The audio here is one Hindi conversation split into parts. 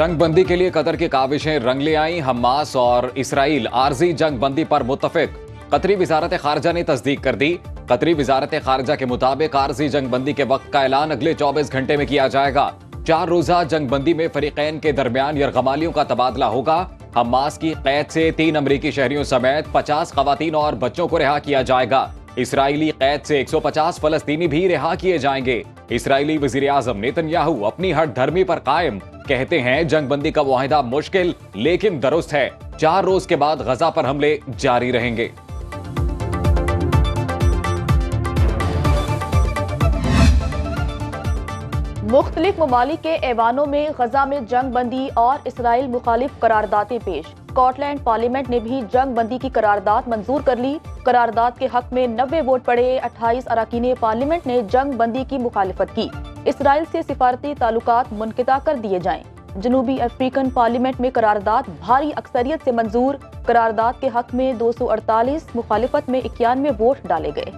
जंग बंदी के लिए कतर की काविशें रंग ले आई, हमास और इसराइल। आरजी जंग बंदी पर मुतफिक कतरी वजारत खारजा ने तस्दीक कर दी। कतरी वजारत खारजा के मुताबिक आरजी जंग बंदी के वक्त का ऐलान अगले 24 घंटे में किया जाएगा। चार रोजा जंग बंदी में फरीकैन के दरमियान यरगमालियों का तबादला होगा। हमास की कैद से तीन अमरीकी शहरियों समेत 50 खवतान और बच्चों को रिहा किया जाएगा। इसराइली कैद से 150 फलस्तीनी भी रिहा किए जाएँगे। इसराइली वज़ीर आज़म नेतन्याहू अपनी हट धर्मी पर कायम। कहते हैं, जंगबंदी का मुहिदा मुश्किल, लेकिन दुरुस्त है। चार रोज के बाद गजा पर हमले जारी रहेंगे। मुख्तलिफ़ ममालिक के ऐवानों में गजा में जंग बंदी और इसराइल मुखालिफ करारदातें पेश। स्कॉटलैंड पार्लियामेंट ने भी जंग बंदी की करारदाद मंजूर कर ली। करारदाद के हक में नब्बे वोट पड़े। अट्ठाईस अरकान पार्लियामेंट ने जंग बंदी की मुखालिफत की। इसराइल से सिफारती ताल्लुकात मुनकता कर दिए जाएँ। जनूबी अफ्रीकन पार्लियामेंट में करारदाद भारी अक्सरियत से मंजूर। करारदाद के हक में 248 मुखालिफत में इक्यानवे वोट डाले गए।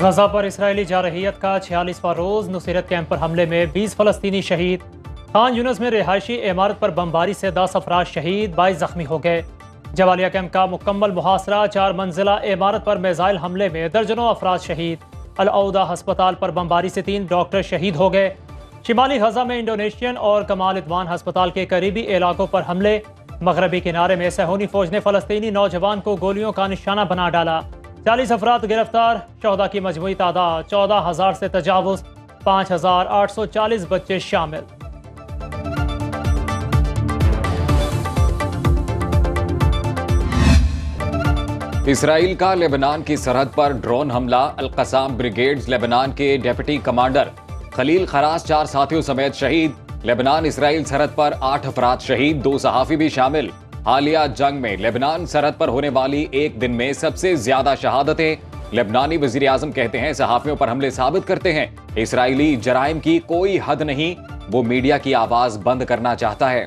गजा पर इसराइली जारहियत का छियालीसवा रोज नुसरत कैंप पर हमले में बीस फलस्तीनी शहीद। खान यूनस में रिहायशी इमारत पर बमबारी से दस अफराज शहीद, बाईस जख्मी हो गए। जवालिया कैंप का मुकम्मल मुहासरा, चार मंजिला इमारत पर मिसाइल हमले में दर्जनों अफराज शहीद। अलौदा हस्पताल पर बमबारी से तीन डॉक्टर शहीद हो गए। शिमाली गजा में इंडोनेशियन और कमाल इतवान हस्पताल के करीबी इलाकों पर हमले। मगरबी किनारे में सहोनी फौज ने फलस्तीनी नौजवान को गोलियों का निशाना बना डाला। चालीस अफराद गिरफ़्तार, चौदह की मजमू तादाद चौदह हज़ार से तजावज, पाँच हज़ार आठ सौ चालीस बच्चे शामिल। इसराइल का लेबनान की सरहद पर ड्रोन हमला, अलकसाम ब्रिगेड्स लेबनान के डेप्यूटी कमांडर खलील खरास, चार साथियों समेत शहीद। लेबनान, इसराइल सरहद पर आठ अफराद शहीद, दो सहाफी भी शामिल। हालिया जंग में लेबनान सरहद पर होने वाली एक दिन में सबसे ज़्यादा शहादतें लेबनानी वज़ीर आज़म कहते हैं, सहाफियों पर हमले साबित करते हैं। इसराइली जराइम की कोई हद नहीं, वो मीडिया की आवाज़ बंद करना चाहता है।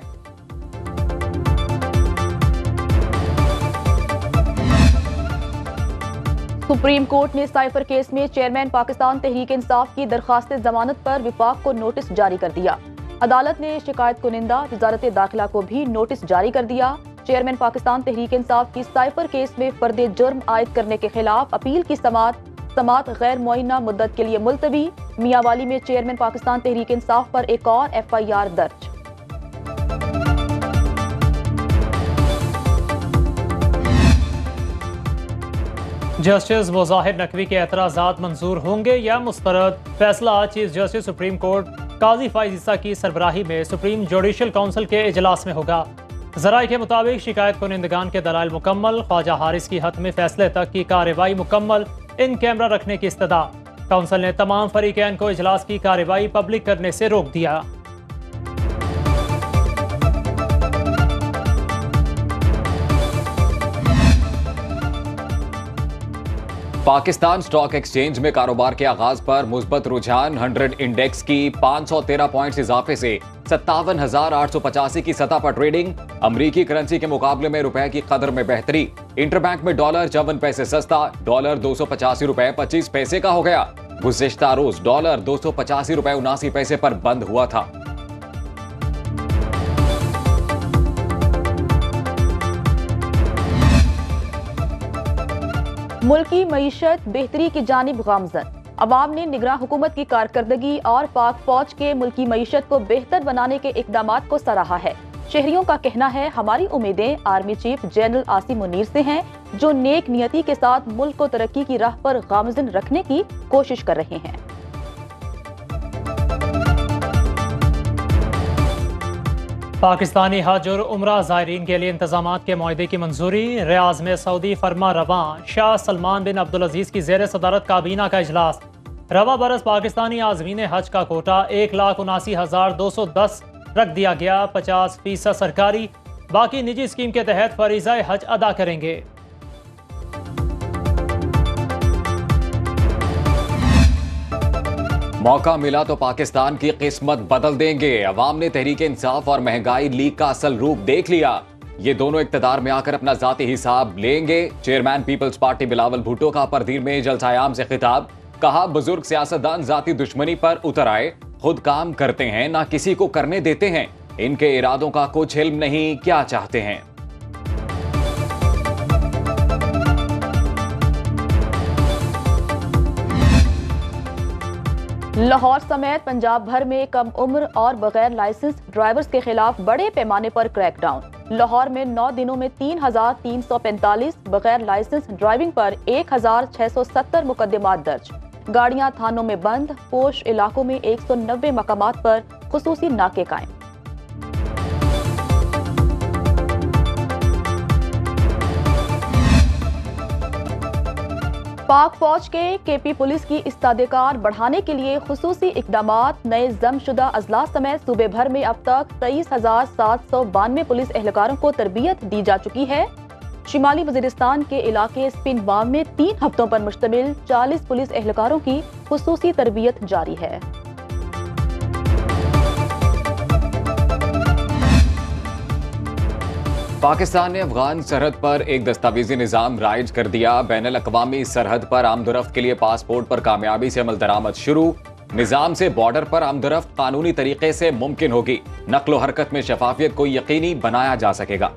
सुप्रीम कोर्ट ने साइफर केस में चेयरमैन पाकिस्तान तहरीक इंसाफ की दरखास्त जमानत पर विफाक को नोटिस जारी कर दिया। अदालत ने शिकायत कुनिंदा वजारत दाखिला को भी नोटिस जारी कर दिया। चेयरमैन पाकिस्तान तहरीक इंसाफ की साइफर केस में फर्द जुर्म आयद करने के खिलाफ अपील की समात समात गैर मुइना मुद्दत के लिए मुलतवी। मियावाली में चेयरमैन पाकिस्तान तहरीक इंसाफ पर एक और एफ़ आई आर दर्ज। जस्टिस मुजाहिर नकवी के एतराज़ात मंजूर होंगे या मुस्तरद? फैसला chief justice supreme court Qazi Faez की सरबराही में सुप्रीम जुडिशल काउंसिल के इजलास में होगा। जराये के मुताबिक शिकायत कुनिंदगान के दलाल मुकम्मल, ख्वाजा हारिस की हत में फैसले तक की कार्रवाई मुकम्मल, इन कैमरा रखने की इस्तः काउंसिल ने तमाम फरीकैन को इजलास की कार्रवाई पब्लिक करने से रोक दिया। पाकिस्तान स्टॉक एक्सचेंज में कारोबार के आगाज़ पर मुस्बत रुझान 100 इंडेक्स की 513 पॉइंट्स इजाफे से सत्तावन की सतह पर ट्रेडिंग, अमरीकी करेंसी के मुकाबले में रुपए की कदर में बेहतरी। इंटरबैंक में डॉलर चौवन पैसे सस्ता, डॉलर दो सौ पचासी रुपए पच्चीस पैसे का हो गया। गुजश्ता रोज डॉलर दो सौ पचासी रुपए उनासी पैसे पर बंद हुआ था। मुल्की मीशत बेहतरी की जानब गामजन। अवाम ने निगरान हुकूमत की कारकर्दगी और पाक फौज के मुल्की मीशत को बेहतर बनाने के इकदाम को सराहा है। शहरियों का कहना है, हमारी उम्मीदें army chief general Asim Munir से हैं, जो नेक नियति के साथ मुल्क को तरक्की की राह पर गामजन रखने की कोशिश कर रहे हैं। पाकिस्तानी हज और उम्र ज़ायरीन के लिए इंतज़ाम के माहे की मंजूरी, रियाज में सऊदी फरमा रवा, शाह सलमान बिन अब्दुल अज़ीज़ की जेर सदारत काबीना का अजलास रवा बरस पाकिस्तानी आजमीन हज का कोटा एक लाख उनासी हज़ार दो सौ दस रख दिया गया, पचास फ़ीसद सरकारी, बाकी निजी स्कीम के तहत फरीजा हज अदा करेंगे। मौका मिला तो पाकिस्तान की किस्मत बदल देंगे। अवाम ने तहरीक इंसाफ और महँगाई लीग का असल रूप देख लिया। ये दोनों इकतदार में आकर अपना जाती हिसाब लेंगे। Chairman Peoples Party Bilawal Bhutto का परदीर में जलसायाम से खिताब। कहा, बुज़ुर्ग सियासतदान जाति दुश्मनी पर उतर आए। खुद काम करते हैं, ना किसी को करने देते हैं। इनके इरादों का कुछ इल्म नहीं, क्या चाहते हैं? लाहौर समेत पंजाब भर में कम उम्र और बगैर लाइसेंस ड्राइवर्स के खिलाफ बड़े पैमाने पर क्रैकडाउन। लाहौर में नौ दिनों में 3,345 बगैर लाइसेंस ड्राइविंग पर 1,670 मुकदमात दर्ज। गाड़ियाँ थानों में बंद पोश इलाकों में एक सौ नब्बे मकाम पर खसूसी नाके कायम। पाक फौज के केपी पुलिस की इस्तादेकार बढ़ाने के लिए खसूसी इकदाम नए जमशुदा अजला समेत सूबे भर में अब तक तेईस हज़ार सात सौ बानवे पुलिस एहलकारों को तरबियत दी जा चुकी है। शिमाली वजीरिस्तान के इलाके स्पिन बाम में तीन हफ्तों पर मुश्तमिल चालीस पुलिस एहलकारों की खसूसी तरबियत जारी है। पाकिस्तान ने अफगान सरहद पर एक दस्तावेजी निज़ाम राइज कर दिया। बैन अवी सरहद पर आमदरफ्त के लिए पासपोर्ट पर कामयाबी से अमल दरामद शुरू। निज़ाम से बॉर्डर पर आमदरफ्त कानूनी तरीके से मुमकिन होगी। नकलो हरकत में शफाफियत को यकीनी बनाया जा सकेगा।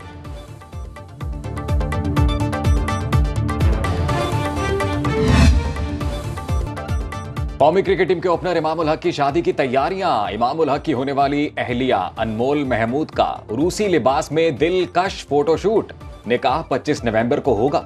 कौमी क्रिकेट टीम के ओपनर इमामुल हक की शादी की तैयारियाँ। इमामुल हक की होने वाली अहलिया अनमोल महमूद का रूसी लिबास में दिलकश फोटोशूट। निकाह 25 नवंबर को होगा।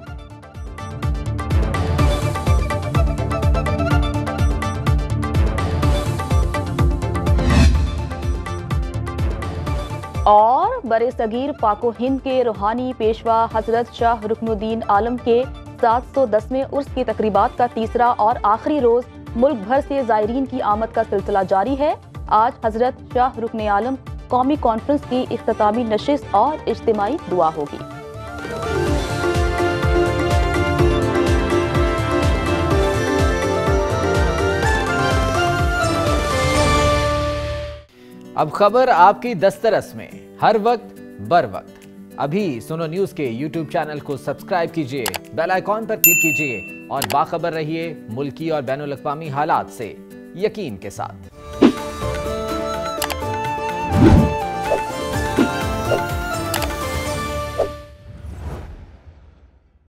और बरे सगीर पाको हिंद के रूहानी पेशवा हज़रत शाह रुकनुद्दीन आलम के 710वें उर्स की तकरीबात का तीसरा और आखिरी रोज मुल्क भर से जायरीन की आमद का सिलसिला जारी है। आज हज़रत शाह रुकन आलम कौमी कॉन्फ्रेंस की अख्तामी नशिश और इज्तमाही दुआ होगी। अब खबर आपकी दस्तरस में, हर वक्त, बर वक्त। अभी सुनो न्यूज़ के यूट्यूब चैनल को सब्सक्राइब कीजिए, बेल आइकॉन पर क्लिक कीजिए और बाखबर रहिए मुल्की और बैन अवी हालात से यकीन के साथ।